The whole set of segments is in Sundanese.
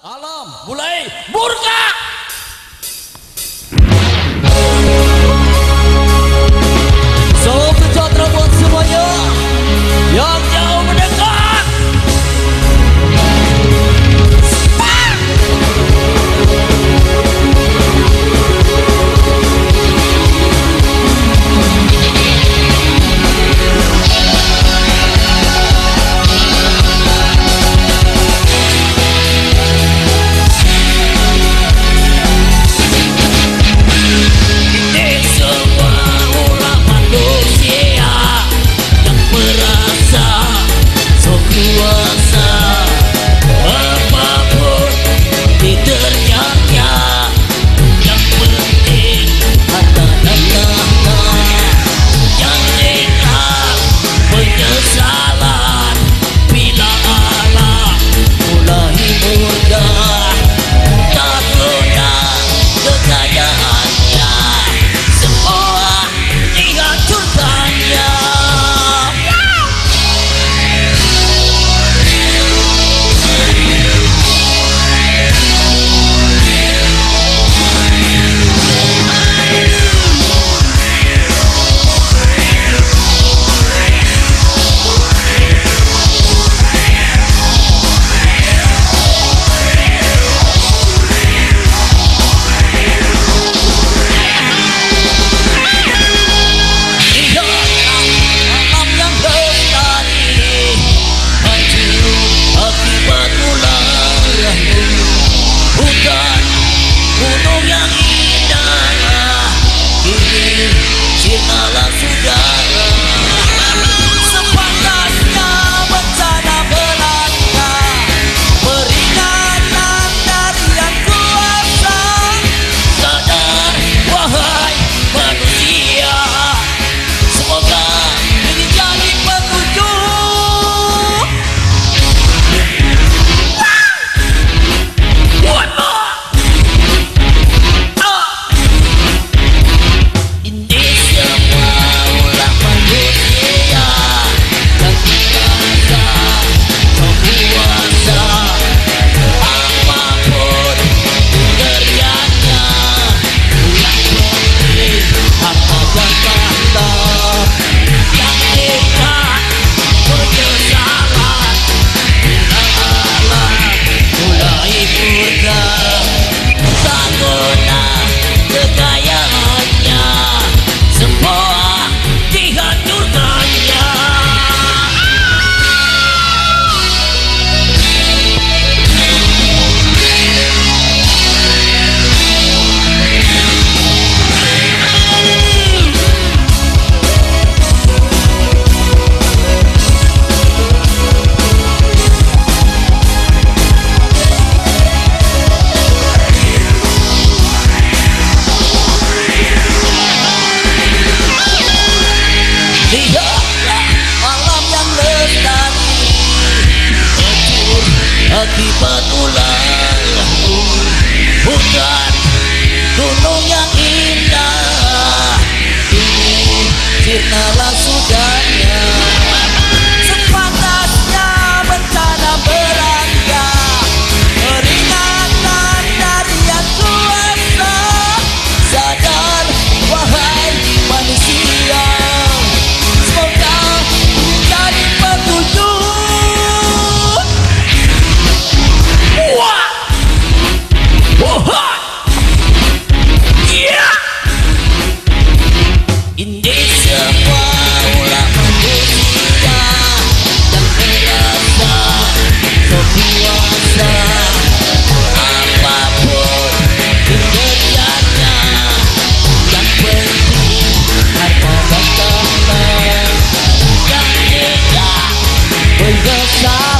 alam mulai murka. the side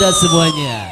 anda semuanya